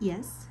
Yes.